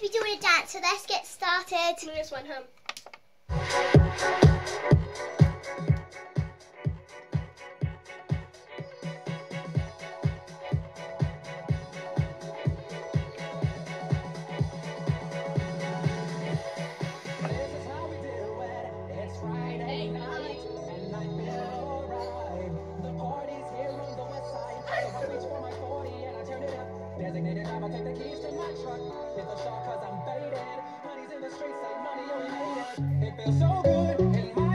to be doing a dance, so let's get started. This one home. Designated driver, take the keys to my truck. Hit the shop cause I'm faded. Honey's in the streets, say money, you hate it. It feels so good in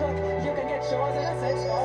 you can get yours in a six.